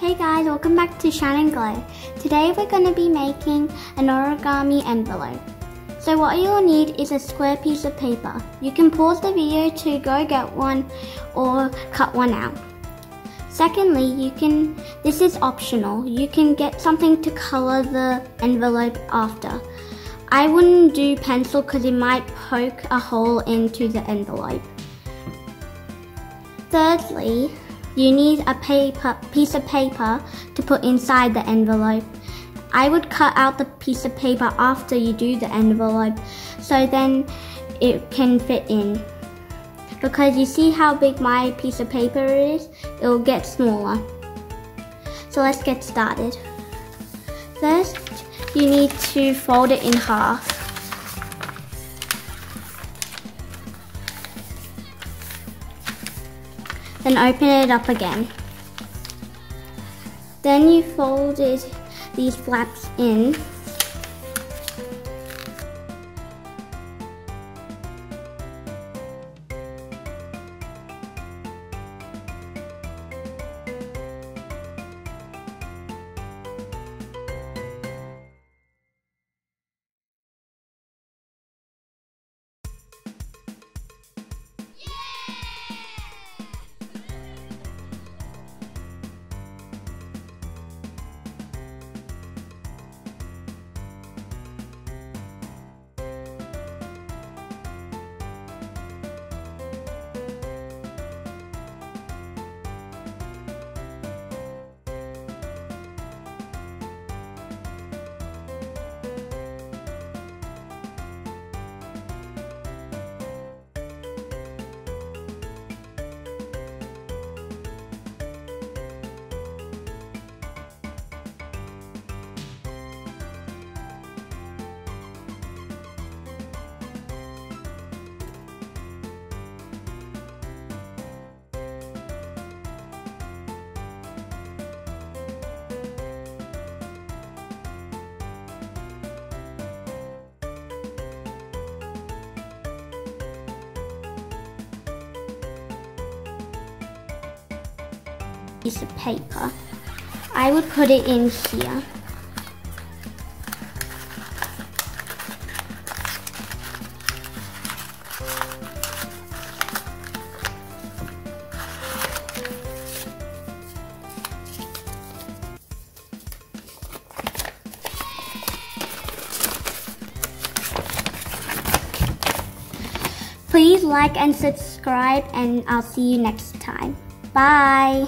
Hey guys, welcome back to Shine and Glow. Today we're going to be making an origami envelope. So what you'll need is a square piece of paper. You can pause the video to go get one or cut one out. Secondly, you can, this is optional, you can get something to color the envelope after. I wouldn't do pencil because it might poke a hole into the envelope. Thirdly, you need a paper, piece of paper to put inside the envelope. I would cut out the piece of paper after you do the envelope so then it can fit in. Because you see how big my piece of paper is, it will get smaller. So let's get started. First, you need to fold it in half. Then open it up again. Then you folded these flaps in piece of paper. I would put it in here. Please like and subscribe and I'll see you next time. Bye.